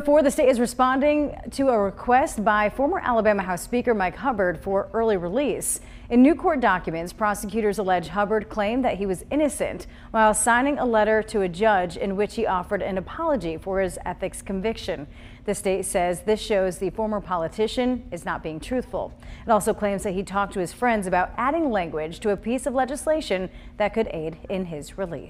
Before the state is responding to a request by former Alabama House Speaker Mike Hubbard for early release. In new court documents, prosecutors allege Hubbard claimed that he was innocent while signing a letter to a judge in which he offered an apology for his ethics conviction. The state says this shows the former politician is not being truthful. It also claims that he talked to his friends about adding language to a piece of legislation that could aid in his release.